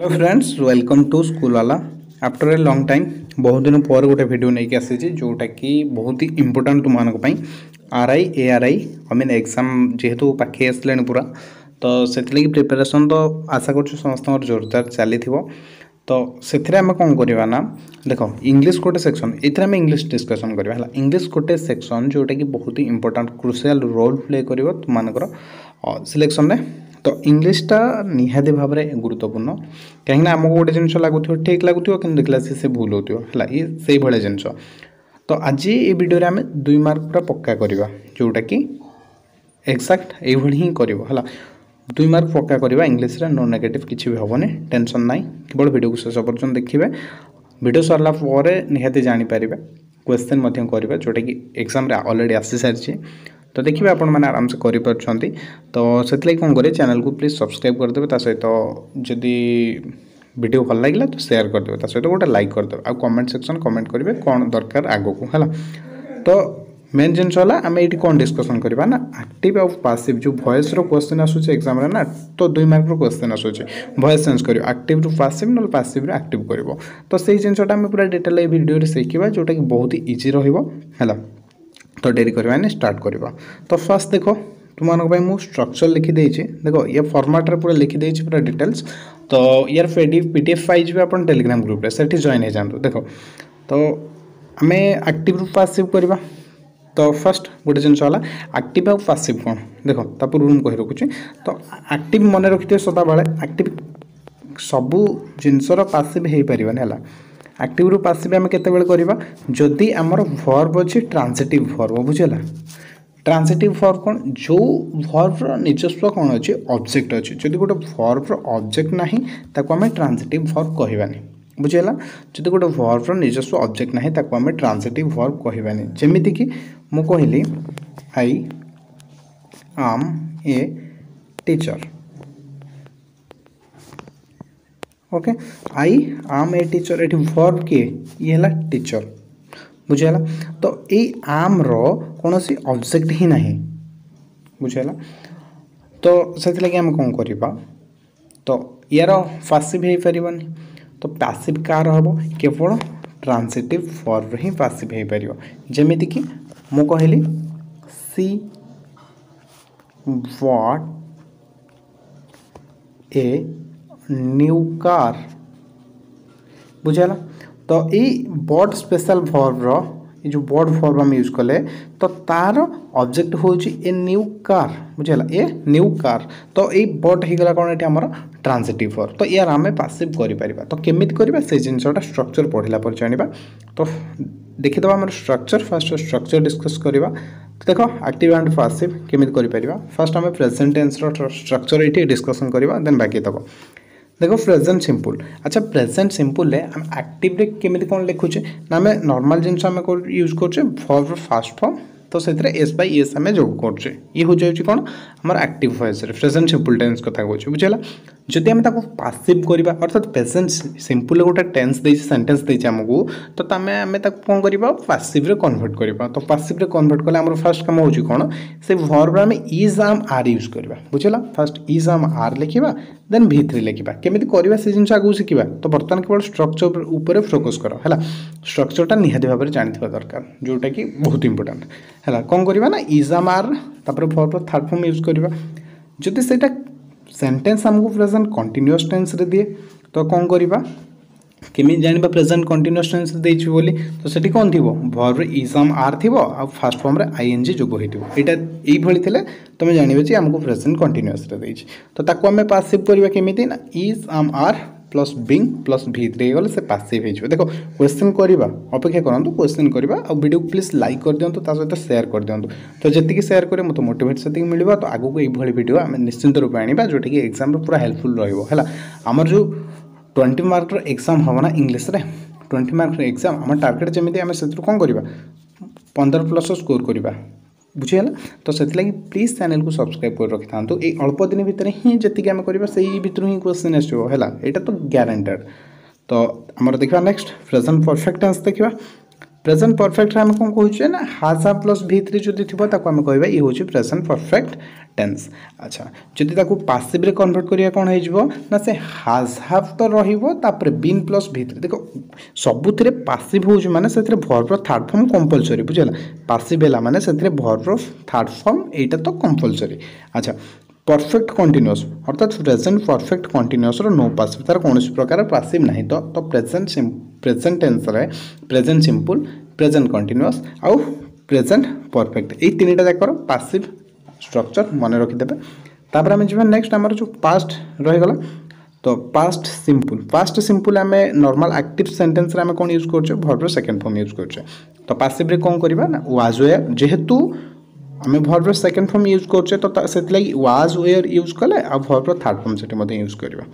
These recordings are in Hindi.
hello friends welcome to school वाला आफ्टर ए लंग टाइम बहुत दिन पर गोटे भिडियो नहीं आसी जोटा कि बहुत ही इम्पोर्टां तुम आर आई ए आर आई आई मीन एक्जाम जेहेतु पाखे आस पूरा तो से प्रिपेरेसन तो आशा कर समस्त जोरदार चली तो से आम कौन करवा ना देख इंग्लीश गोटे सेक्शन ये आम इंग्लीश डिस्कसन करवा इंग्लिश इंग्लीश गोटे सेक्शन जोटा कि बहुत ही इम्पोर्टाट क्रुशियाल रोल प्ले कर तुम सिलेक्शन में ତ ଇଂଲିଶଟା ନିହାତି ଭାବରେ ଗୁରୁତ୍ୱପୂର୍ଣ୍ଣ କାହିଁକିନା ଆମକୁ ଗୋଟେ ଜିନିଷ ଲାଗୁଥିବ ଠିକ୍ ଲାଗୁଥିବ କିନ୍ତୁ ଦେଖିଲା ସେ ସେ ଭୁଲ ହେଉଥିବ ହେଲା ଇଏ ସେଇଭଳିଆ ଜିନିଷ ତ ଆଜି ଏ ଭିଡ଼ିଓରେ ଆମେ ଦୁଇ ମାର୍କ ପୁରା ପକ୍କା କରିବା ଯେଉଁଟାକି ଏକ୍ସାକ୍ଟ ଏଇଭଳି ହିଁ କରିବ ହେଲା ଦୁଇ ମାର୍କ ପକ୍କା କରିବା ଇଂଲିଶରେ ନୋ ନେଗେଟିଭ୍ କିଛି ବି ହେବନି ଟେନସନ୍ ନାହିଁ କେବଳ ଭିଡ଼ିଓକୁ ଶେଷ ପର୍ଯ୍ୟନ୍ତ ଦେଖିବେ ଭିଡ଼ିଓ ସରିଲା ପରେ ନିହାତି ଜାଣିପାରିବେ କ୍ୱେଶ୍ଚିନ୍ ମଧ୍ୟ କରିବା ଯେଉଁଟାକି ଏକ୍ଜାମ୍ରେ ଅଲରେଡ଼ି ଆସିସାରିଛି তো দেখবে আপনার আরামসে করে পাচ্ছেন তো সেগে কম করে চ্যানেল কু প্লিজ সবসক্রাইব করেদেবে তা সহিত যদি ভিডিও ভাল লাগিলা তো সেয়ার করেদেবে তা সহিত গোটে লাইক করেদেবে আর কমেন্ট সেকশন কমেন্ট করবে কোণ দরকার আগুক হল তো মেন জিনিস হল আমি এইটি কোণ ডিসকসন করা না আকটিভ আউ পাসিভ যে ভয়েসর কোশ্চেন আসুছে এক্সামে না তো দুই মার্কর কোশ্চেন আসুছে ভয়েস চেঞ্জ করব আকটিভ রু পাসিভ নহলে পাসিভ রু আকটিভ করব তো সেই জিনিসটা আমি পুরা ডিটেল এই ভিডিওরে শিখিবা যেটা কি বহুত ইজি রহব হলা ତ ଡେରି କରିବା ମାନେ ଷ୍ଟାର୍ଟ କରିବା ତ ଫାର୍ଷ୍ଟ ଦେଖ ତୁମମାନଙ୍କ ପାଇଁ ମୁଁ ଷ୍ଟ୍ରକ୍ଚର ଲେଖିଦେଇଛି ଦେଖ ଇଏ ଫର୍ମାଟ୍ରେ ପୁରା ଲେଖିଦେଇଛି ପୁରା ଡିଟେଲ୍ସ ତ ୟାର ପି ଡି ଏଫ୍ ପାଇଯିବେ ଆପଣ ଟେଲିଗ୍ରାମ ଗ୍ରୁପ୍ରେ ସେଠି ଜଏନ୍ ହେଇଯାଆନ୍ତୁ ଦେଖ ତ ଆମେ ଆକ୍ଟିଭ୍ ରୁ ପାସିଭ୍ କରିବା ତ ଫାର୍ଷ୍ଟ ଗୋଟେ ଜିନିଷ ହେଲା ଆକ୍ଟିଭ୍ ଆଉ ପାସିଭ୍ କ'ଣ ଦେଖ ତା ପୂର୍ବରୁ ମୁଁ କହି ରଖୁଛି ତ ଆକ୍ଟିଭ୍ ମନେ ରଖିଥିବେ ସଦାବେଳେ ଆକ୍ଟିଭ୍ ସବୁ ଜିନିଷର ପାସିଭ୍ ହେଇପାରିବାନି ହେଲା ଆକ୍ଟିଭ୍ରୁ ପାସିଭ୍ ଆମେ କେତେବେଳେ କରିବା ଯଦି ଆମର ଭର୍ବ ଅଛି ଟ୍ରାନ୍ସିଟିଭ୍ ଭର୍ବ ବୁଝିଲା ট্রান্সিটিভ ভর্ব কোণ যে ভর্বর নিজস্ব কোণ অছে অবজেক্ট অছে যদি গোটে ভর্বর অবজেক্ট না তাকে আমি ট্রান্সিটিভ ভর্ব কহবানি বুঝিলা যদি গোটে ভর্বর নিজস্ব অবজেক্ট না তাকে আমি ট্রান্সিটিভ ভর্ব কহবানি যেমিতিকি মু কহিলি I am a টিচর okay I आम ए टीचर ये वर्ब किए ये है टीचर बुझेगा तो, तो, तो ये आम रोसी अब्जेक्ट ही ना बुझेगा तो से लगे आम कौन कर तो यार पासीव हो पार तो पैसिव कार हम केवल ट्रांसीटिव फर्म हिं पासीव हो पार जमीक मुझे she bought a new car बुझेगा तो यही बड स्पेशल फर्म्र ये जो बर्ड फर्म आम यूज कले तो तार अब्जेक्ट हूँ ए न्यू कार बुझेगा ए न्यू कार तो यही बड होगा कौन ये आम ट्रांजिटिव फर्म तो यार आम पासिव कर तो केमी करवा से जिनसटा स्ट्रक्चर पढ़ला पर जाना तो देखीद आम स्ट्रक्चर फास्ट स्ट्रक्चर डिस्कस करवा तो देख आक्टिव एंड पासिव केमी करवा फास्ट आम प्रेजेंट टेन्सर स्ट्रक्चर ये डिस्कसन करवा देन बाकी तक দেখো ପ୍ରେଜେଣ୍ଟ ସିମ୍ପୁଲ୍ ଆଚ୍ଛା ପ୍ରେଜେଣ୍ଟ ସିମ୍ପୁଲ୍ରେ ଆମେ ଆକ୍ଟିଭ୍ରେ କେମିତି କ'ଣ ଲେଖୁଛେ ନା ଆମେ ନର୍ମାଲ୍ ଜିନିଷ ଆମେ ୟୁଜ୍ କରୁଛେ ଫର୍ମର ଫାଷ୍ଟ ଫର୍ମ ତ ସେଥିରେ ଏସ୍ ବାଇ ଏସ୍ ଆମେ ଯୋଗ କରୁଛେ ଇଏ ହୋଇଯାଉଛି କ'ଣ ଆମର ଆକ୍ଟିଭ୍ ଭଏସ୍ରେ ପ୍ରେଜେଣ୍ଟ ସିମ୍ପୁଲ୍ ଟେନ୍ସ କଥା କହୁଛି ବୁଝିହେଲା जदि आम पासीव करवा अर्थात पेसेंट सिंपल गोटे टेन्स दे सेन्टेन्स देमको तो तमें कौन कर पासीव्रे कनभर्ट कर तो पासीव्रे कनभर्ट कले आम फास्ट कम हो कौन से भर्ब्रे आम इज आम आर यूज करवा बुझेगा फास्ट इज आम आर लिखा देन भि थ्री लिखा केमी कर जिनस आगे शिखा तो बर्तमान केवल स्ट्रक्चर उपर फोकस कर है स्ट्रक्चरटा निहाती भाव में जानवा दरकार जोटा कि बहुत इंपोर्टाट है कौन करवा इज आम आर तर थार्ड फर्म यूज करवा जदि से ସେଣ୍ଟେନ୍ସ ଆମକୁ ପ୍ରେଜେଣ୍ଟ କଣ୍ଟିନ୍ୟୁଅସ୍ ଟେନ୍ସରେ ଦିଏ ତ କ'ଣ କରିବା କେମିତି ଜାଣିବା ପ୍ରେଜେଣ୍ଟ କଣ୍ଟିନ୍ୟୁଅସ୍ ଟେନ୍ସରେ ଦେଇଛି ବୋଲି ତ ସେଠି କ'ଣ ଥିବ ଭର୍ବରେ ଇଜମ୍ ଆର୍ ଥିବ ଆଉ ଫାର୍ଷ୍ଟ ଫର୍ମରେ ଆଇଏନ୍ଜି ଯୋଗ ହୋଇଥିବ ଏଇଟା ଏଇଭଳି ଥିଲେ ତୁମେ ଜାଣିବ ଯେ ଆମକୁ ପ୍ରେଜେଣ୍ଟ କଣ୍ଟିନ୍ୟୁଅସ୍ରେ ଦେଇଛି ତ ତାକୁ ଆମେ ପାସିଭ୍ କରିବା କେମିତି ନା is am are plus being plus V এইগলে সে পাসিভ হয়ে যাব দেখো কোয়েশ্চেন করা অপেক্ষা করতু কোয়েশ্চেন করা আর ভিডিও প্লিজ লাইক করে দিও তা সহ সেয়ার করে দিও তো যেত সেয়ার করে মতো মোটিভেট সেত মিলব তো আগুক এইভাবে ভিডিও আমি নিশ্চিন্ত রূপে আনবা যেটা কি এক্সাম্রে পুরা হেল্পফুল রহব হল আমার যে টোয়েন্টি মার্কর এক্সাম হব না ইংলিশে টোয়েন্টি মার্কর এক্সাম আমার টার্গেট যেমি আমি সেতু কম করা ପନ୍ଦର ପ୍ଲସ୍ ସ୍କୋର୍ କରିବା ବୁଝିଗଲା ତ ସେଥିଲାଗି ପ୍ଲିଜ୍ ଚ୍ୟାନେଲ୍କୁ ସବସ୍କ୍ରାଇବ୍ କରି ରଖିଥାନ୍ତୁ ଏଇ ଅଳ୍ପ ଦିନ ଭିତରେ ହିଁ ଯେତିକି ଆମେ କରିବା ସେଇ ଭିତରୁ ହିଁ କ୍ୱେଶ୍ଚିନ୍ ଆସିବ ହେଲା ଏଇଟା ତ ଗ୍ୟାରେଣ୍ଟେଡ଼୍ ତ ଆମର ଦେଖିବା ନେକ୍ସଟ ପ୍ରେଜେଣ୍ଟ ପରଫେକ୍ଟ ଟେନ୍ସ ଦେଖିବା প্রেজেন্ট পরফেক্টরে আমি କ'ଣ କହୁଛେ ନା has a plus V three ଯଦି ଥିବ ତାକୁ ଆମେ କହିବା ଇଏ ହେଉଛି ପ୍ରେଜେଣ୍ଟ ପରଫେକ୍ଟ ଟେନ୍ସ ଆଚ୍ଛା ଯଦି ତାକୁ ପାସିଭ୍ରେ କନଭର୍ଟ କରିବା କ'ଣ ହେଇଯିବ ନା ସେ ହାଜ୍ ହାଭ୍ ତ ରହିବ ତାପରେ ବିନ୍ ପ୍ଲସ୍ ଭି ଥ୍ରୀ ଦେଖ ସବୁଥିରେ ପାସିଭ୍ ହେଉଛି ମାନେ ସେଥିରେ ଭର୍ଭର ଥାର୍ଡ଼ ଫର୍ମ କମ୍ପଲସରି ବୁଝିହେଲା ପାସିଭ୍ ହେଲା ମାନେ ସେଥିରେ ଭର୍ଭର ଥାର୍ଡ଼ ଫର୍ମ ଏଇଟା ତ କମ୍ପଲସରି ଆଚ୍ଛା ପରଫେକ୍ଟ କଣ୍ଟିନ୍ୟୁଅସ୍ ଅର୍ଥାତ୍ ପ୍ରେଜେଣ୍ଟ ପରଫେକ୍ଟ କଣ୍ଟିନ୍ୟୁଅସ୍ର ନୋ ପାସିଭ୍ ତା'ର କୌଣସି ପ୍ରକାର ପାସିଭ୍ ନାହିଁ ତ ତ ପ୍ରେଜେଣ୍ଟ ପ୍ରେଜେଣ୍ଟ ଟେନ୍ସରେ ପ୍ରେଜେଣ୍ଟ ସିମ୍ପୁଲ୍ ପ୍ରେଜେଣ୍ଟ କଣ୍ଟିନ୍ୟୁଅସ୍ ଆଉ ପ୍ରେଜେଣ୍ଟ ପରଫେକ୍ଟ ଏଇ ତିନିଟା ଯାକର ପାସିଭ୍ ଷ୍ଟ୍ରକ୍ଚର୍ ମନେ ରଖିଦେବେ ତାପରେ ଆମେ ଯିବା ନେକ୍ସଟ ଆମର ଯେଉଁ ପାଷ୍ଟ ରହିଗଲା ତ ପାଷ୍ଟ ସିମ୍ପୁଲ୍ ପାଷ୍ଟ ସିମ୍ପୁଲ୍ ଆମେ ନର୍ମାଲ୍ ଆକ୍ଟିଭ୍ ସେଣ୍ଟେନ୍ସରେ ଆମେ କ'ଣ ୟୁଜ୍ କରୁଛେ ଭର୍ବର ସେକେଣ୍ଡ ଫର୍ମ ୟୁଜ୍ କରୁଛେ ତ ପାସିଭ୍ରେ କ'ଣ କରିବା ନା ୱାଜ୍ ୱେୟାର ଯେହେତୁ ଆମେ ଭର୍ବର ସେକେଣ୍ଡ ଫର୍ମ ୟୁଜ୍ କରୁଛେ ତ ସେଥିଲାଗି ୱାଜ୍ ୱେର୍ ୟୁଜ୍ କଲେ ଆଉ ଭର୍ବର ଥାର୍ଡ଼ ଫର୍ମ ସେଠି ମଧ୍ୟ ୟୁଜ୍ କରିବା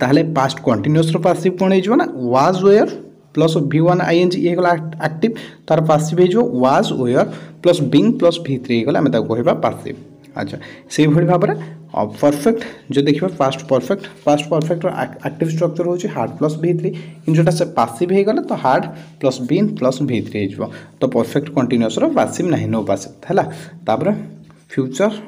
ତାହେଲେ ପାଷ୍ଟ କଣ୍ଟିନ୍ୟୁଅସ୍ର ପାସିଭ୍ କ'ଣ ହେଇଯିବ ନା was were plus V one I N G ଇଏ ହେଇଗଲା ଆକ୍ଟିଭ୍ ତା'ର ପାସିଭ୍ ହେଇଯିବ was were plus being plus V three ହେଇଗଲେ ଆମେ ତାକୁ କହିବା ପାସିଭ୍ ଆଚ୍ଛା ସେଇଭଳି ଭାବରେ और परफेक्ट जो देखिए past perfect past perfect active structure होची हार्ड प्लस भि थ्री कि जो से पासीव हो गला तो had plus be plus V three हो तो परफेक्ट कंटिन्यूसर पासीव ना नो पासीव है फ्यूचर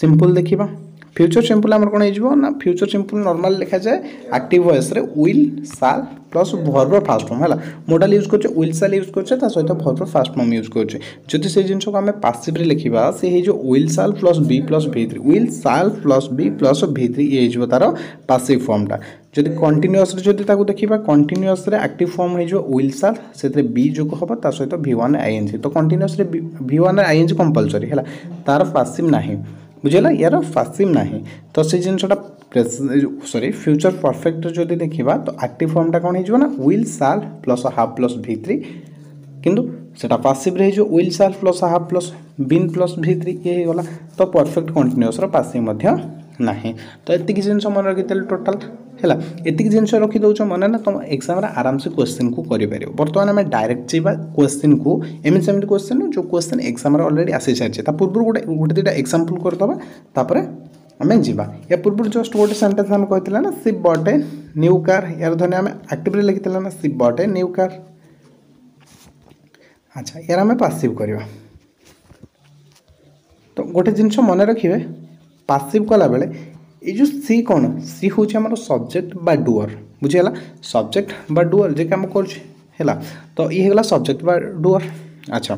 सिंपल देखिबा ফিউচর সিম্পল আমার কোণ হয়ে না ফিউচর সিম্পল নর্মাল লেখা যায় আক্টিভ ভয়েসে উইল সাল প্লস ভর্বর ফার্স্ট ফর্ম হল মোডাল ইউজ করছে উইল সাল ইউজ করছে তা সহ ভর্বর ফার্স্ট ফর্ম ইউজ করছে যদি সেই জিনিসকে আমি পাসিভ্রে লিখবা সে হয়ে will shall plus be plus V three will shall plus be plus V three ইয়ে হয়ে তার পাসিভ ফর্মটা যদি কন্টিনিউসরে যদি তাকে দেখিবা কন্টিনিউসরে আক্টিভ ফর্ম হয়ে উইল সাল সেতে বি যোগ হব তা সহ V one I N G তো কন্টিনিউসরে V one I N G compulsory হল তার পাসিভ না ବୁଝିଗଲା ୟାର ଫାସିମ୍ ନାହିଁ ତ ସେ ଜିନିଷଟା ସରି ଫ୍ୟୁଚର୍ ପରଫେକ୍ଟରେ ଯଦି ଦେଖିବା ତ ଆକ୍ଟିଭ୍ ଫର୍ମଟା କ'ଣ ହେଇଯିବ ନା will shall plus have plus V three କିନ୍ତୁ সেটা পাসিভ্রে হয়ে will shall plus have plus been plus V three ইয়ে হয়ে গলা তো পরফেক্ট কন্টিনিউসর পাসিভ মধ্যে ନାହିଁ ତ ଏତିକି ଜିନିଷ ମନେ ରଖିଥିଲେ ଟୋଟାଲ୍ ହେଲା ଏତିକି ଜିନିଷ ରଖିଦେଉଛ ମନେ ନା ତୁମ ଏକ୍ଜାମ୍ରେ ଆରାମସେ କୋଶ୍ଚିନ୍କୁ କରିପାରିବ ବର୍ତ୍ତମାନ ଆମେ ଡାଇରେକ୍ଟ ଯିବା କୋଶ୍ଚିନ୍କୁ ଏମିତି ସେମିତି କୋଶ୍ଚିନ୍ ଯେଉଁ କୋଶ୍ଚିନ୍ ଏକ୍ଜାମ୍ରେ ଅଲରେଡ଼ି ଆସିସାରିଛି ତା ପୂର୍ବରୁ ଗୋଟେ ଗୋଟେ ଦୁଇଟା ଏକ୍ଜାମ୍ପଲ୍ କରିଦେବା ତାପରେ ଆମେ ଯିବା ୟା ପୂର୍ବରୁ ଜଷ୍ଟ ଗୋଟେ ସେଣ୍ଟେନ୍ସ ଆମେ କହିଥିଲା ନା she bought a new car ୟାର ଧରି ଆମେ ଆକ୍ଟିଭ୍ରେ ଲେଖିଥିଲା ନା she bought a new car ଆଚ୍ଛା ୟାର ଆମେ ପାସିଭ୍ କରିବା ତ ଗୋଟେ ଜିନିଷ ମନେ ରଖିବେ ପାସିଭ୍ କଲାବେଳେ ଏଇ ଯେଉଁ ସି କ'ଣ ସି ହେଉଛି ଆମର ସବଜେକ୍ଟ ବା ଡୁଅର ବୁଝିଗଲା ସବଜେକ୍ଟ ବା ଡୁଅର ଯେ କାମ କରୁଛି ହେଲା ତ ଇଏ ହେଇଗଲା ସବଜେକ୍ଟ ବା ଡୁଅର ଆଚ୍ଛା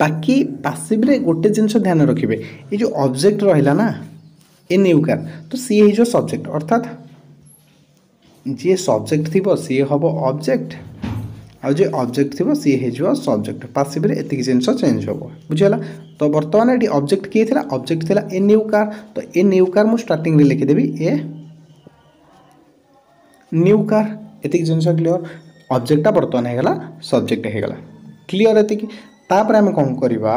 ବାକି ପାସିଭ୍ରେ ଗୋଟେ ଜିନିଷ ଧ୍ୟାନ ରଖିବେ ଏଇ ଯେଉଁ ଅବଜେକ୍ଟ ରହିଲା ନା ଏ ନ୍ୟୁକାର ତ ସିଏ ହେଇଯିବ ସବଜେକ୍ଟ ଅର୍ଥାତ୍ ଯିଏ ସବଜେକ୍ଟ ଥିବ ସିଏ ହେବ ଅବଜେକ୍ଟ ଆଉ ଯିଏ ଅବଜେକ୍ଟ ଥିବ ସିଏ ହେଇଯିବ ସବଜେକ୍ଟ ପାସିଭ୍ରେ ଏତିକି ଜିନିଷ ଚେଞ୍ଜ ହେବ ବୁଝିଗଲା ତ ବର୍ତ୍ତମାନ ଏଠି ଅବଜେକ୍ଟ କିଏ ଥିଲା ଅବଜେକ୍ଟ ଥିଲା ଏ ନ୍ୟୁ କାର୍ ତ ଏ ନ୍ୟୁ କାର୍ ମୁଁ ଷ୍ଟାର୍ଟିଂରେ ଲେଖିଦେବି ଏ ନ୍ୟୁ କାର୍ ଏତିକି ଜିନିଷ କ୍ଲିଅର୍ ଅବଜେକ୍ଟଟା ବର୍ତ୍ତମାନ ହେଇଗଲା ସବଜେକ୍ଟ ହେଇଗଲା କ୍ଲିଅର୍ ଏତିକି ତାପରେ ଆମେ କ'ଣ କରିବା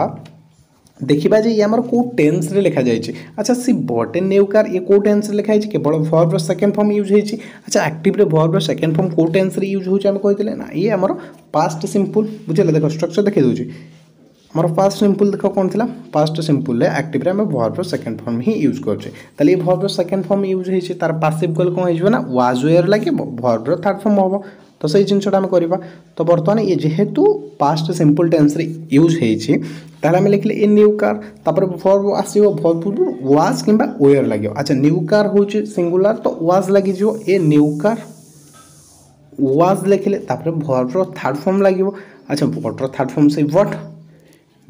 ଦେଖିବା ଯେ ଇଏ ଆମର କେଉଁ ଟେନ୍ସରେ ଲେଖାଯାଇଛି ଆଚ୍ଛା she bought a new car ଇଏ କେଉଁ ଟେନ୍ସରେ ଲେଖାଯାଇଛି କେବଳ ଭର୍ବର ସେକେଣ୍ଡ ଫର୍ମ ୟୁଜ୍ ହେଇଛି ଆଚ୍ଛା ଆକ୍ଟିଭ୍ରେ ଭର୍ବର ସେକେଣ୍ଡ ଫର୍ମ କେଉଁ ଟେନ୍ସରେ ୟୁଜ୍ ହେଉଛି ଆମେ କହିଥିଲେ ନା ଇଏ ଆମର ପାଷ୍ଟ ସିମ୍ପୁଲ୍ ବୁଝିଲେ ଦେଖ ଷ୍ଟ୍ରକ୍ଚର୍ ଦେଖେଇ ଦେଉଛି আমার ফার্স্ট সিম্পল দেখ কোণ লা ফার্স্ট সিম্পলরে আক্টিভে আমি ভর্বর সেকেন্ড ফর্ম হি ইউজ করছে তাহলে এই ভর্বর সেকেন্ড ফর্ম ইউজ হয়েছে তার পাসিভ গল কোণ হয়ে না ওয়াজ ওয়ের লাগব ভর্বর থার্ড ফর্ম হব তো সেই জিনিসটা আমি করা তো বর্তমানে এ যেহেতু পাস্ট সিম্পল টেন্সরে ইউজ হয়েছে তাহলে আমি লিখলে এ নিউ কার তারপরে ভর্ব আসব ভর্ব পূর্ব ওয়াজ কিংবা ওয়ের লাগিব আচ্ছা নিউ কার হচ্ছে সিঙ্গুলার তো ওয়াজ লাগিযোগ এ নিউ কার ওয়াজ লিখলে তারপরে ভর্বর থার্ড ফর্ম লাগিব আচ্ছা ভর্বর থার্ড ফর্ম সেই ভট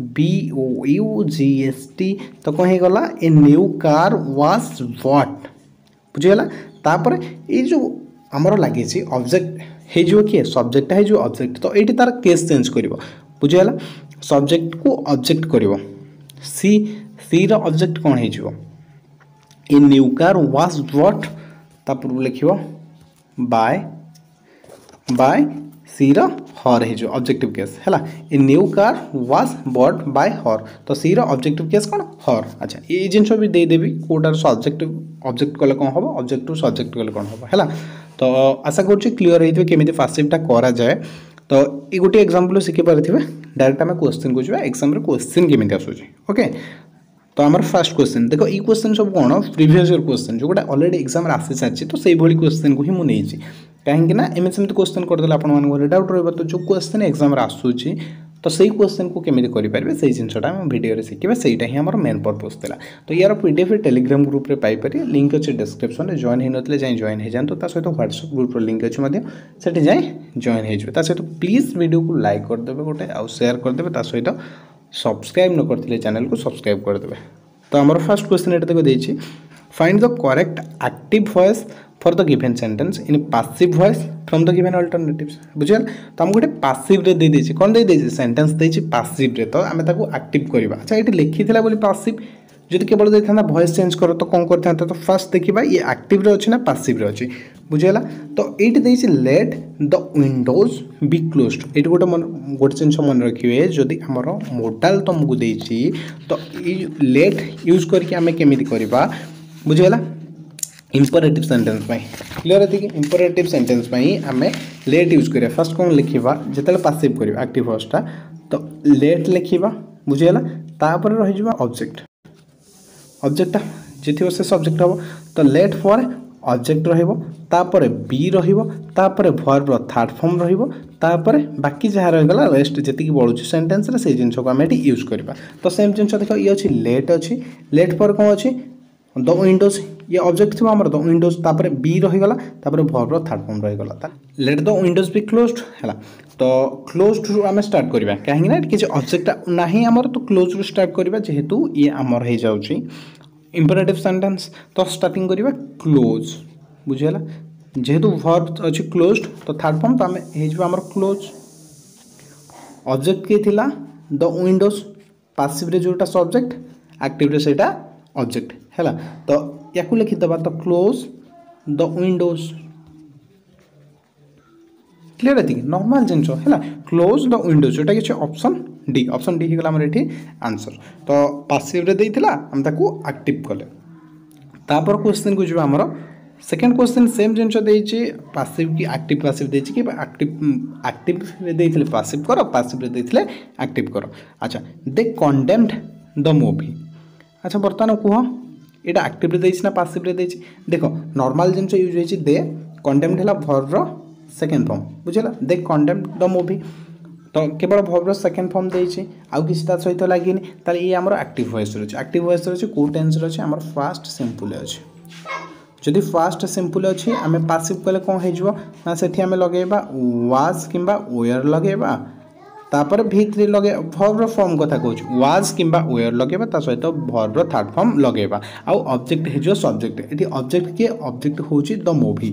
बी जि एस टी तो कौन हो गला a new car was bought बुझीगला तापर जो आमर लगे अब्जेक्ट हो किए सब्जेक्ट है जो ऑब्जेक्ट तो ये तार केस चेंज कर बुझेगा सब्जेक्ट को अब्जेक्ट कर सी सी ऑब्जेक्ट कौन हो न्यू कार वाज व्हाट तापर लिख बाय बाय सीरा हॉर है जो ऑब्जेक्टिव केस है a new car was bought by her तो सीर ऑब्जेक्टिव केस कौन हॉर अच्छा ये जिन भी देदेवि कौटार सब्जेक्टिव অবজেক্ট কলে কম হব অবজেক্ট টু সবজেক্ট কলে কম হব হ্যাঁ তো আশা করছি ক্লিয়ার হয়ে কেমি ফার্স্টটা করা যায় তো এই গোটি এক্সাম্পল শিখি পারিবে ডাইরেক্ট আমি কোশ্চিন কু যা এক্সামে কোশ্চিন কেমি আসুচি ওকে তো আমার ফার্স্ট কোশ্চিন দেখ এই কোশ্চিন সব কোণ প্রিভিয়াস ইয়ার কোশ্চিন যেটা অলরেডি এক্সামে আসি সারিছে তো সেইভাবে কোশ্চিন কু হি মুছি କାହିଁକି ନା ଏମିତି ସେମିତି କୋଶ୍ଚିନ୍ କରିଦେଲେ ଆପଣମାନଙ୍କ ଘରେ ଡାଉଟ୍ ରହିବ ତ ଯେଉଁ କୋଶ୍ଚିନ୍ ଏକ୍ଜାମ୍ରେ ଆସୁଛି ତ ସେଇ କୋଶ୍ଚିନ୍କୁ କେମିତି କରିପାରିବେ ସେଇ ଜିନିଷଟା ଆମେ ଭିଡ଼ିଓରେ ଶିଖିବା ସେଇଟା ହିଁ ଆମର ମେନ୍ ପର୍ପଜ୍ ଥିଲା ତ ୟାର ପି ଡି ଏଫ୍ ଟେଲିଗ୍ରାମ୍ ଗ୍ରୁପ୍ରେ ପାଇପାରିବେ ଲିଙ୍କ୍ ଅଛି ଡେସ୍କ୍ରିପ୍ସନ୍ରେ ଜଏନ୍ ହୋଇନଥିଲେ ଯାଇ ଜଏନ୍ ହୋଇଯାଆନ୍ତୁ ତା ସହିତ ହ୍ୱାଟ୍ସଆପ୍ ଗ୍ରୁପ୍ର ଲିଙ୍କ୍ ଅଛି ମଧ୍ୟ ସେଠି ଯାଇ ଜଏନ୍ ହୋଇଯିବେ ତା ସହିତ ପ୍ଲିଜ୍ ଭିଡ଼ିଓକୁ ଲାଇକ୍ କରିଦେବେ ଗୋଟେ ଆଉ ସେୟାର୍ କରିଦେବେ ତା ସହିତ ସବସ୍କ୍ରାଇବ୍ ନ କରିଥିଲେ ଚ୍ୟାନେଲ୍କୁ ସବସ୍କ୍ରାଇବ୍ କରିଦେବେ ତ ଆମର ଫାର୍ଷ୍ଟ କ୍ୱେଶ୍ଚିନ୍ ଏଇଟା ତାକୁ ଦେଇଛି find the correct active voice for the given sentence in passive voice from the given alternatives বুঝিগল তো আমি গোটে পাসিভ্রে দিয়েছি কোণ দিয়েছি সেন্টেন্স দিয়েছি পাসিভ্রে তো আমি তাকে আক্টিভ করা আচ্ছা এটি লিখিলা বলে পাসিভ যদি কেবল দিয়ে থাকে ভয়েস চেঞ্জ কর তো কম করে থাকে তো ফার্স্ট দেখবা ইয়ে আক্টিভ্রে অছি না পাসিভ্রে অছি বুঝিগলা তো এইটি দিয়েছি let the windows be closed এটি গোটে গোটে জিনিস মনে রাখবে যদি আমার মোডাল তোমাকে দিয়েছি তো এই লেট ইউজ করি আমি কেমি করা বুঝিগলা ইম্পরেটিভ সেন্টেন্স পাই ক্লিयर ଏତିକି ଇମ୍ପରେଟିଭ୍ ସେଣ୍ଟେନ୍ସ ପାଇଁ ଆମେ ଲେଟ୍ ୟୁଜ୍ କରିବା ଫାର୍ଷ୍ଟ କ'ଣ ଲେଖିବା ଯେତେବେଳେ ପାସିଭ୍ କରିବା ଆକ୍ଟିଭ୍ ଭଏସ୍ଟା ତ ଲେଟ୍ ଲେଖିବା ବୁଝିଗଲା ତାପରେ ରହିଯିବ ଅବଜେକ୍ଟ ଅବଜେକ୍ଟଟା ଯେ ଥିବ ସେ ସବଜେକ୍ଟ ହେବ ତ ଲେଟ୍ ଫର୍ ଅବଜେକ୍ଟ ରହିବ ତାପରେ ବି ରହିବ ତାପରେ ଭର୍ବର ଥାର୍ଡ଼ ଫର୍ମ ରହିବ ତାପରେ ବାକି ଯାହା ରହିଗଲା ରେଷ୍ଟ ଯେତିକି ବଢ଼ୁଛି ସେଣ୍ଟେନ୍ସରେ ସେଇ ଜିନିଷକୁ ଆମେ ଏଠି ୟୁଜ୍ କରିବା ତ ସେମ୍ ଜିନିଷ ଦେଖ ଇଏ ଅଛି ଲେଟ୍ ଅଛି ଲେଟ୍ ପରେ କ'ଣ ଅଛି द ୱିଣ୍ଡୋଜ୍ ଇଏ ଅବଜେକ୍ଟ ଥିବ ଆମର ଦ ୱିଣ୍ଡୋଜ୍ ତାପରେ ବି ରହିଗଲା ତାପରେ ଭର୍ବର ଥାର୍ଡ଼ ଫର୍ମ ରହିଗଲା let the windows be closed ହେଲା ତ କ୍ଲୋଜ୍ଡରୁ ଆମେ ଷ୍ଟାର୍ଟ କରିବା କାହିଁକି ନା କିଛି ଅବଜେକ୍ଟ ନାହିଁ ଆମର ତ କ୍ଲୋଜ୍ରୁ ଷ୍ଟାର୍ଟ କରିବା ଯେହେତୁ ଇଏ ଆମର ହେଇଯାଉଛି ଇମ୍ପରାଟିଭ୍ ସେଣ୍ଟେନ୍ସ ତ ଷ୍ଟାର୍ଟିଂ କରିବା କ୍ଲୋଜ୍ ବୁଝିଗଲା ଯେହେତୁ ଭର୍ବ ଅଛି କ୍ଲୋଜ୍ଡ ତ ଥାର୍ଡ଼ ଫର୍ମ ତ ଆମେ ହେଇଯିବ ଆମର କ୍ଲୋଜ୍ ଅବଜେକ୍ଟ କିଏ ଥିଲା ଦ ୱିଣ୍ଡୋଜ୍ ପାସିଭ୍ରେ ଯେଉଁଟା ସବଜେକ୍ଟ ଆକ୍ଟିଭ୍ରେ ସେଇଟା ଅବଜେକ୍ଟ ହେଲା ତ ୟାକୁ ଲେଖିଦେବା ତ କ୍ଲୋଜ୍ ଦ ୱିଣ୍ଡୋଜ୍ क्लीयर ये नर्माल जिनस है क्लोज द विंडोज जोटा कि अप्सन डी ऑप्शन डी होगा ये आंसर तो पासीव्रे आम ताको आक्टिव कले तापर क्वेश्चन को जी आम सेकेंड क्वेश्चन सेम जिनस पासीव कि आक्ट पासीव दे कि आक्टिव आक्टिव पासीव कर पासीव्रे आक्टिव कर अच्छा दे कंडेम्ड द मूवी আচ্ছা বর্তমানে কুহ এটা আক্টিভ্রে দিয়েছি না পাসিভ্রে দিয়েছি দেখো নর্মাল জিনিস ইউজ হয়েছে দে কন্ডেমড হল ভর্র সেকেন্ড ফর্ম বুঝলা দে কন্ডেমড দ মুভি তো কেবল ভর্র সেকেন্ড ফর্ম দিয়েছি আউ কিছু তা সহিত লাগিনি তাহলে ইয়ে আমার আক্টিভ ভয়েস রয়েছে আক্টিভ ভয়েস রয়েছে কেউ টেন্স রয়েছে আমার ফার্স্ট সিম্পল আছে যদি ফার্স্ট সিম্পল অছি আমি পাসিভ কলে কম হয়ে যাব না সেটি আমি লগাইবা ওয়াজ কিংবা ওয়ার লগাইবা ତାପରେ ଭି ଥ୍ରୀ ଲଗେଇବା ଭର୍ବର ଫର୍ମ କଥା କହୁଛୁ ୱାଜ୍ କିମ୍ବା ୱେର୍ ଲଗେଇବା ତା ସହିତ ଭର୍ବର ଥାର୍ଡ଼ ଫର୍ମ ଲଗେଇବା ଆଉ ଅବଜେକ୍ଟ ହେଇଯିବ ସବଜେକ୍ଟ ଏଠି ଅବଜେକ୍ଟ କିଏ ଅବଜେକ୍ଟ ହେଉଛି ଦ ମୁଭି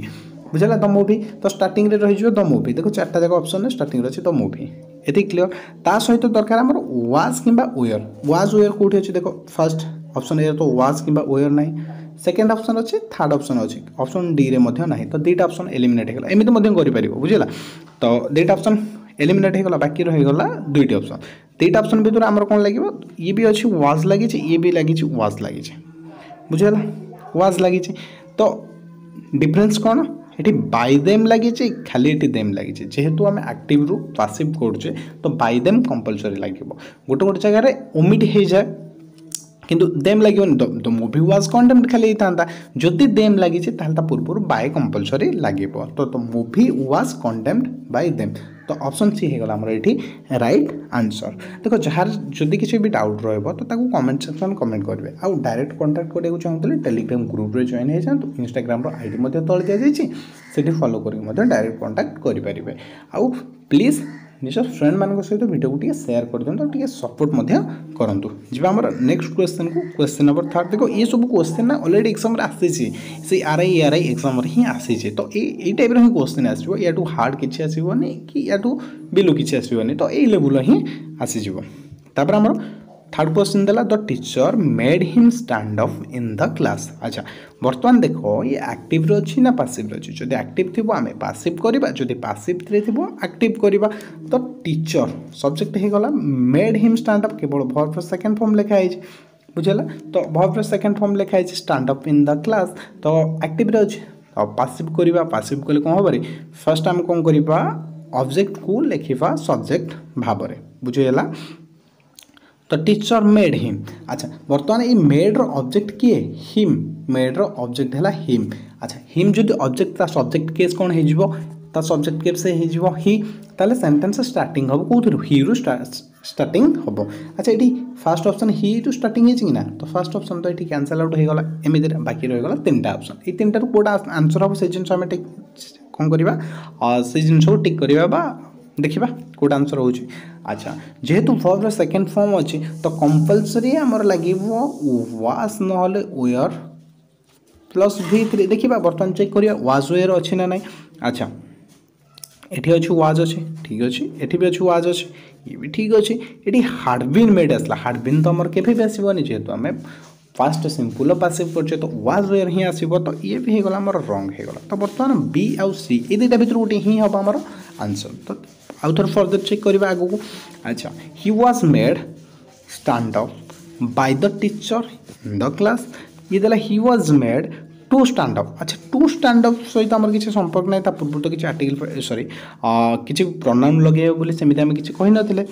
ବୁଝିଲା ଦ ମୁଭି ତ ଷ୍ଟାର୍ଟିଂରେ ରହିଯିବ ଦ ମୁଭି ଦେଖ ଚାରିଟା ଯାକ ଅପସନ୍ରେ ଷ୍ଟାର୍ଟିଂରେ ଅଛି ଦ ମୁଭି ଏତିକି କ୍ଲିଅର୍ ତା ସହିତ ଦରକାର ଆମର ୱାଜ୍ କିମ୍ବା ୱେର୍ ୱାଜ୍ ୱେର୍ କେଉଁଠି ଅଛି ଦେଖ ଫାର୍ଷ୍ଟ ଅପସନ୍ ଏରେ ତ ୱାଜ୍ କିମ୍ବା ୱେର୍ ନାହିଁ ସେକେଣ୍ଡ ଅପସନ୍ ଅଛି ଥାର୍ଡ଼ ଅପସନ୍ ଅଛି ଅପସନ୍ ଡିରେ ମଧ୍ୟ ନାହିଁ ତ ଦୁଇଟା ଅପସନ୍ ଏଲିମିନେଟ୍ ହେଇଗଲା ଏମିତି ମଧ୍ୟ କରିପାରିବ ବୁଝିଲା ତ ଦୁଇଟା ଅପସନ୍ এলিমিনেট হয়ে গলা বাকি রয়ে গলা দুইটি অপশন দুইটা অপশন ভিতরে আমার কোন লাগিব ইয়ে বি অছি ওয়াজ লাগিছে ইয়ে বি লাগিছে ওয়াজ লাগিছে বুঝিলা ওয়াজ লাগিছে তো ডিফরেন্স কোণ এটি বাই দেম লাগিছে খালি এটি দেম লাগিছে যেহেতু আমি আক্টিভরু পাসিভ করছে তো বাই দেম কম্পলসরি লাগিব গোটে গোটে জায়গায় ওমিট হয়ে যায় কিন্তু দেম লাগবনি দ মুভি ওয়াজ কন্টেম্পট খালি হইতা যদি দেম লাগিছে তাহলে তা পূর্বর বাই কম্পলসরি লাগিব তো movie was contempt by them ତ ଅପସନ୍ ସି ହେଇଗଲା ଆମର ଏଠି ରାଇଟ୍ ଆନ୍ସର୍ ଦେଖ ଯାହାର ଯଦି କିଛି ବି ଡାଉଟ୍ ରହିବ ତ ତାକୁ କମେଣ୍ଟ ସେକ୍ସନ୍ କମେଣ୍ଟ କରିବେ ଆଉ ଡାଇରେକ୍ଟ କଣ୍ଟାକ୍ଟ କରିବାକୁ ଚାହୁଁଥିଲେ ଟେଲିଗ୍ରାମ ଗ୍ରୁପ୍ରେ ଜଏନ୍ ହୋଇଯାଆନ୍ତୁ ଇନଷ୍ଟାଗ୍ରାମର ଡି ମଧ୍ୟ ତଳେ ଦିଆଯାଇଛି ସେଠି ଫଲୋ କରିକି ମଧ୍ୟ ଡାଇରେକ୍ଟ କଣ୍ଟାକ୍ଟ କରିପାରିବେ ଆଉ ପ୍ଲିଜ୍ ନିଜର ଫ୍ରେଣ୍ଡମାନଙ୍କ ସହିତ ଭିଡ଼ିଓକୁ ଟିକେ ସେୟାର କରିଦିଅନ୍ତୁ ଆଉ ଟିକେ ସପୋର୍ଟ ମଧ୍ୟ କରନ୍ତୁ ଯିବା ଆମର ନେକ୍ସଟ କ୍ୱେଶ୍ଚନକୁ କ୍ୱେଶ୍ଚନ୍ ନମ୍ବର ଥାର୍ଡ଼ ଦେଖ ଏସବୁ କ୍ୱେଶ୍ଚନ୍ ନା ଅଲରେଡ଼ି ଏକ୍ଜାମ୍ରେ ଆସିଛି ସେଇ ଆର୍ ଆଇ ଆର୍ ଆଇ ଏକ୍ଜାମ୍ରେ ହିଁ ଆସିଛି ତ ଏଇ ଏଇ ଟାଇପ୍ର ହିଁ କ୍ୱେଶ୍ଚନ୍ ଆସିବ ୟାଠୁ ହାର୍ଡ଼ କିଛି ଆସିବନି କି ୟାଠୁ ବିଲୁ କିଛି ଆସିବନି ତ ଏଇ ଲେବୁଲ୍ର ହିଁ ଆସିଯିବ ତାପରେ ଆମର third question দেলা the teacher made him stand up in the class ଆଚ୍ଛା ବର୍ତ୍ତମାନ ଦେଖ ଇଏ ଆକ୍ଟିଭ୍ରେ ଅଛି ନା ପାସିଭ୍ରେ ଅଛି ଯଦି ଆକ୍ଟିଭ୍ ଥିବ ଆମେ ପାସିଭ୍ କରିବା ଯଦି ପାସିଭ୍ରେ ଥିବ ଆକ୍ଟିଭ୍ କରିବା ତ ଟିଚର୍ ସବଜେକ୍ଟ ହେଇଗଲା ମେଡ୍ ହିମ୍ ଷ୍ଟାଣ୍ଡ ଅପ୍ କେବଳ ଭର୍ଭର ସେକେଣ୍ଡ ଫର୍ମ ଲେଖା ହେଇଛି ବୁଝିଗଲା ତ ଭର୍ଭର ସେକେଣ୍ଡ ଫର୍ମ ଲେଖା ହେଇଛି stand up in the class ତ ଆକ୍ଟିଭ୍ରେ ଅଛି ଆଉ ପାସିଭ୍ କରିବା ପାସିଭ୍ କଲେ କ'ଣ ହେବରେ ଫାର୍ଷ୍ଟ ଆମେ କ'ଣ କରିବା ଅବଜେକ୍ଟକୁ ଲେଖିବା ସବଜେକ୍ଟ ଭାବରେ ବୁଝିଗଲା द ଟିଚର୍ ମେଡ଼୍ ହିମ୍ ଆଚ୍ଛା ବର୍ତ୍ତମାନ ଏଇ ମେଡ଼୍ର ଅବଜେକ୍ଟ କିଏ ହିମ୍ ମେଡ଼୍ର ଅବଜେକ୍ଟ ହେଲା ହିମ୍ ଆଚ୍ଛା ହିମ୍ ଯଦି ଅବଜେକ୍ଟ ତା ସବଜେକ୍ଟ କେସ୍ କ'ଣ ହେଇଯିବ ତା ସବଜେକ୍ଟ କେସ୍ ହେଇଯିବ ହି ତାହେଲେ ସେଣ୍ଟେନ୍ସ ଷ୍ଟାର୍ଟିଂ ହେବ କେଉଁଥିରୁ ହିରୁ ଷ୍ଟାର୍ଟିଂ ହେବ ଆଚ୍ଛା ଏଠି ଫାର୍ଷ୍ଟ ଅପସନ୍ ହିରୁ ଷ୍ଟାର୍ଟିଂ ହେଇଛି କି ନା ତ ଫାର୍ଷ୍ଟ ଅପସନ୍ ତ ଏଠି କ୍ୟାନସଲ୍ ଆଉଟ୍ ହେଇଗଲା ଏମିତିରେ ବାକି ରହିଗଲା ତିନିଟା ଅପସନ୍ ଏଇ ତିନିଟାରୁ କେଉଁଟା ଆନ୍ସର୍ ହେବ ସେ ଜିନିଷ ଆମେ କ'ଣ କରିବା ସେ ଜିନିଷକୁ ଟିକ୍ କରିବା ବା ଦେଖିବା କେଉଁଟା ଆନ୍ସର୍ ହେଉଛି আচ্ছা যেহেতু ভর্বর সেকেন্ড ফর্ম অছি তো কম্পলসরি আমার লাগিব ওয়াস নহলে ওয়ার প্লস ভি থ্রি দেখিবা বর্তমান চেক করিয়া ওয়াজ ওয়ের অছি না নাই আচ্ছা এটি অছি ওয়াজ অছি ঠিক আছে এটি বি অছি ওয়াজ অছি ইয়ে বি ঠিক আছে এটি হার্ডবিন মেড আসলা হার্ডবিন তো আমার কেবে বি আসবনি যেহেতু আমি ফার্স্ট সিম্পল পাসিভ করছে তো ওয়াজ ওয়ের হি আসব তো ইয়ে বি হয়ে গলা আমার রং হয়ে গলা তো বর্তমান বি আউ সি এই দুইটা ভিতর গোটে হি হব আমার আনসর তো ଆଉ ଥରେ ଫର୍ଦର ଚେକ୍ କରିବା ଆଗକୁ ଆଚ୍ଛା he was made stand up by the teacher in the class ଇଏ ଦେଲା he was made to stand up আচ্ছা টু স্ট্যান্ড আপ সহিত আমার কিছু সম্পর্ক নাই তা পূর্ব তো কিছু আর্টিকল সরি কিছু প্রণাম লগাইব বলে সেমিতি আমি কিছু কই নথিলে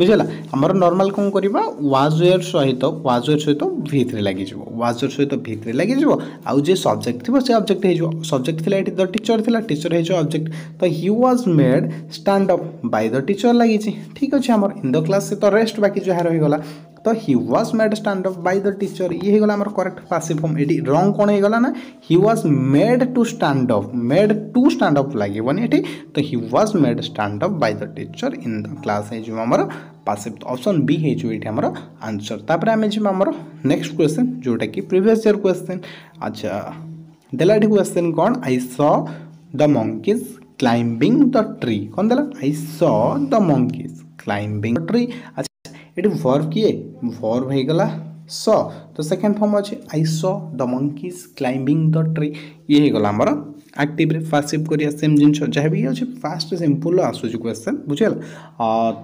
ବୁଝିଗଲା ଆମର ନର୍ମାଲ୍ କ'ଣ କରିବା ୱାଜୱେର୍ ସହିତ ୱାଜୱେର୍ ସହିତ ଭି ଥ୍ରୀ ଲାଗିଯିବ ୱାଜୱେର୍ ସହିତ ଭି ଥ୍ରୀ ଲାଗିଯିବ ଆଉ ଯିଏ ସବଜେକ୍ଟ ଥିବ ସେ ଅବଜେକ୍ଟ ହେଇଯିବ ସବଜେକ୍ଟ ଥିଲା ଏଠି ଦ ଟିଚର୍ ଥିଲା ଟିଚର୍ ହେଇଯିବ ଅବଜେକ୍ଟ ତ he was made stand up by the teacher ଲାଗିଛି ଠିକ୍ ଅଛି ଆମର ଇନ୍ ଦ କ୍ଲାସ୍ ସେ ତ ରେଷ୍ଟ ବାକି ଯାହା ରହିଗଲା ତ he was made stand up by the teacher ଇଏ ହେଇଗଲା ଆମର କରେକ୍ଟ ପାସିଭ୍ ଫର୍ମ ଏଠି ରଙ୍ଗ କ'ଣ ହେଇଗଲା ନା he was made to stand up made to stand up ଲାଗିବନି ଏଠି ତ he was made stand up by the teacher in the class ହେଇଯିବ ଆମର ପାସିଭ୍ ତ ଅପସନ୍ ବି ହେଇଯିବ ଏଠି ଆମର ଆନ୍ସର୍ ତାପରେ ଆମେ ଯିବା ଆମର ନେକ୍ସଟ କ୍ୱେଶ୍ଚନ୍ ଯେଉଁଟାକି ପ୍ରିଭିୟସ୍ ଇୟର୍ କ୍ୱେଶ୍ଚନ୍ ଆଚ୍ଛା ଦେଲା ଏଠି କ୍ୱେଶ୍ଚନ୍ କ'ଣ ଆଇ ସ ଦ ମଙ୍କିଜ୍ climbing the tree कौन दला I saw the monkeys climbing the tree अच्छा ଏଠି ଭର୍ଭ କିଏ ଭର୍ଭ ହେଇଗଲା ସ ତ ସେକେଣ୍ଡ ଫର୍ମ ଅଛି ଆଇ ସ ଦ ମଙ୍କିଜ୍ କ୍ଲାଇମ୍ବିଂ ଦ ଟ୍ରି ଇଏ ହେଇଗଲା ଆମର ଆକ୍ଟିଭରେ ପାସିଭ୍ କରିବା ସେମ୍ ଜିନିଷ ଯାହା ବି ଅଛି ଫାଷ୍ଟ ସିମ୍ପୁଲ୍ ଆସୁଛି କ୍ୱେଶ୍ଚନ୍ ବୁଝିଗଲା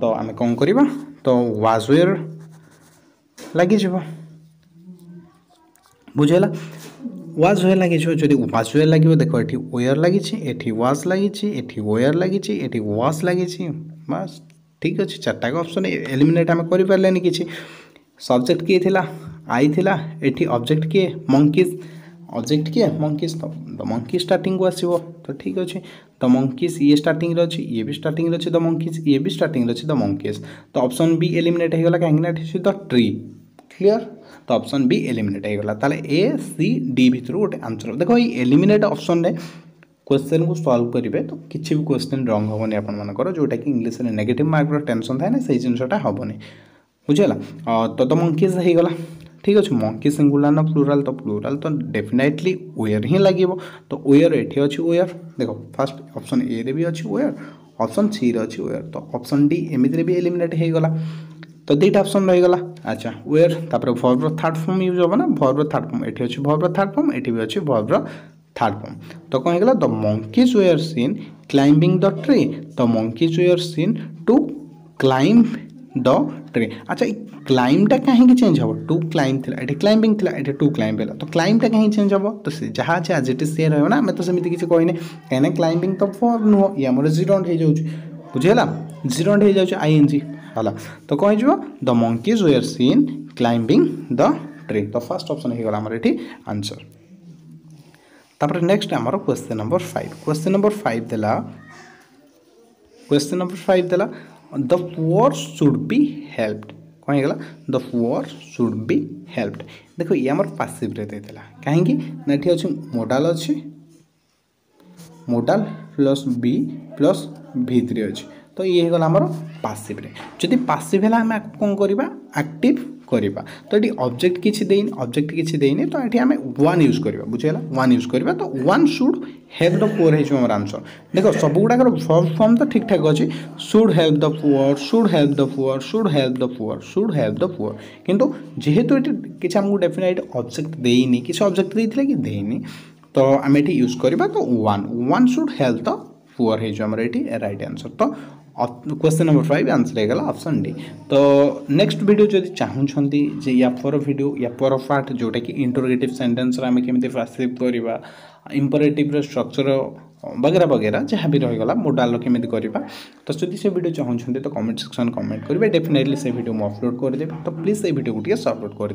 ତ ଆମେ କ'ଣ କରିବା ତ ୱାଜ୍ ୱେର୍ ଲାଗିଯିବ ବୁଝିଗଲା ওয়াজ হয়ে লাগিছে যদি ওয়াজ হয়ে লাগিব দেখো এটি ওয়ার লাগিছে এটি ওয়াজ লাগিছে এটি ওয়ার লাগিছে এটি ওয়াজ লাগিছে বাস ঠিক ଅଛି ଚାରିଟାକ ଅପସନ୍ ଏଲିମିନେଟ୍ ଆମେ କରିପାରିଲେନି କିଛି ସବଜେକ୍ଟ କିଏ ଥିଲା ଆଇ ଥିଲା ଏଠି ଅବଜେକ୍ଟ କିଏ ମଙ୍କିଜ୍ ଅବଜେକ୍ଟ କିଏ ମଙ୍କିଜ୍ ଦ ମଙ୍କି ଷ୍ଟାର୍ଟିଂକୁ ଆସିବ ତ ଠିକ୍ ଅଛି ଦ ମଙ୍କିଜ୍ ଇଏ ଷ୍ଟାର୍ଟିଂରେ ଅଛି ଇଏ ବି ଷ୍ଟାର୍ଟିଂରେ ଅଛି ଦ ମଙ୍କିଜ୍ ଇଏ ବି ଷ୍ଟାର୍ଟିଂରେ ଅଛି ଦ ମଙ୍କିଜ୍ ତ ଅପସନ୍ ବି ଏଲିମିନେଟ୍ ହେଇଗଲା କାହିଁକିନା ଏଠି ଅଛି ଦ ଟ୍ରି କ୍ଲିଅର୍ ତ ଅପସନ୍ ବି ଏଲିମିନେଟ୍ ହେଇଗଲା ତାହେଲେ ଏ ସି ଡି ଭିତରୁ ଗୋଟେ ଆନ୍ସର୍ ଦେଖ ଏଇ ଏଲିମିନେଟ୍ ଅପସନ୍ରେ क्वेश्चन को सल्व करेंगे तो किसी भी क्वेश्चन रंग हेनी आपर जोटा कि इंग्लीश में नेगेटिव मार्क्र टेनसन थाए ना से जिनटा हेनी बुझेगा तो, तो मंकीज होगा ঠিক আছে মঙ্কি সিঙ্গুলার না প্লুরাল তো প্লুরাল তো ডেফিনেটলি ওয়ের হি লাগিব তো ওয়ের এটি অছি ওয়ের দেখ ফার্স্ট অপশন এ রে বি অছি ওয়ের অপশন সি রে অছি ওয়ের তো অপশন ডি এমিতি রে বি এলিমিনেট হয়ে গলা তো দুইটা অপশন রহিগলা আচ্ছা ওয়ের তারপরে ভর্বর থার্ড ফর্ম ইউজ হব না ভর্বর থার্ড ফর্ম এটি অছি ভর্বর থার্ড ফর্ম এটি বি অছি ভর্বর थार्ड ফর্ম तो कौन है the monkeys were seen climbing the tree the monkeys were seen to climb the tree अच्छा क्लैमटा कहीं चेंज हम टू क्लाइम थी ये क्लाइंबिंग थी ये टू क्लैम है तो क्लाइमटा कहीं चेंज हम तो जहाँ अच्छे आज इट से रहा आम तो सेमती किसी कही कहीं क्लाइंबिंग तो फर्म नुह ये आम जिरंड हो बुझेगा जिरंड हो आई एन जी हाला तो कहीं हो the monkeys were seen climbing the tree तो फास्ट अप्सन हो गला आमर ये आंसर ତାପରେ ନେକ୍ସଟ ଆମର question number five question number five ଦେଲା କ୍ୱେଶ୍ଚିନ୍ ନମ୍ବର ଫାଇଭ୍ ଦେଲା ଦ ପୁଅର୍ ସୁଡ୍ ବି ହେଲ୍ପଡ୍ କ'ଣ ହେଇଗଲା ଦ ପୁଅର୍ ସୁଡ୍ ବି ହେଲ୍ପଡ୍ ଦେଖ ଇଏ ଆମର ପାସିଭ୍ରେ ଦେଇଥିଲା କାହିଁକି ନା ଏଠି ଅଛି ମୋଡାଲ୍ ଅଛି modal plus be plus V three ଅଛି ତ ଇଏ ହେଇଗଲା ଆମର ପାସିଭ୍ରେ ଯଦି ପାସିଭ୍ ହେଲା ଆମେ କ'ଣ କରିବା ଆକ୍ଟିଭ୍ କରିବା ତ ଏଠି ଅବଜେକ୍ଟ କିଛି ଦେଇନି ଅବଜେକ୍ଟ କିଛି ଦେଇନି ତ ଏଠି ଆମେ ୱାନ୍ ୟୁଜ୍ କରିବା ବୁଝିଗଲା ୱାନ୍ ୟୁଜ୍ କରିବା ତ one should help the poor ହେଇଯିବ ଆମର ଆନ୍ସର୍ ଦେଖ ସବୁଗୁଡ଼ାକର ଫର୍ମ ଫର୍ମ ତ ଠିକ୍ ଠାକ୍ ଅଛି should help the poor should help the poor should help the poor should help the poor କିନ୍ତୁ ଯେହେତୁ ଏଠି କିଛି ଆମକୁ ଡେଫିନାଇଟ୍ ଅବଜେକ୍ଟ ଦେଇନି କିଛି ଅବଜେକ୍ଟ ଦେଇଥିଲା କି ଦେଇନି ତ ଆମେ ଏଠି ୟୁଜ୍ କରିବା ତ one one should help the poor ହେଇଯିବ ଆମର ଏଠି ରାଇଟ୍ ଆନ୍ସର୍ ତ क्वेश्चन नंबर फाइव आंसर होगा ऑप्शन डी तो नेक्स्ट भिडियो जब चाहूँगी या पर भिडियो या पर पार्ट जोटा कि इंटरगेटिव सेन्टेन्स आम केमी पासिव करवा इम्परेटिव स्ट्रक्चर वगैरह वगैरह जहाँ भी रहीगला मोडाल केमी करवा तो जदि से भिडियो चाहूँ तो कमेंट सेक्शन कमेंट करेंगे डेफिनेटली से भिडियो मुझ अपलोड करदेवि तो प्लीज से भिडियो को अपलोड करदे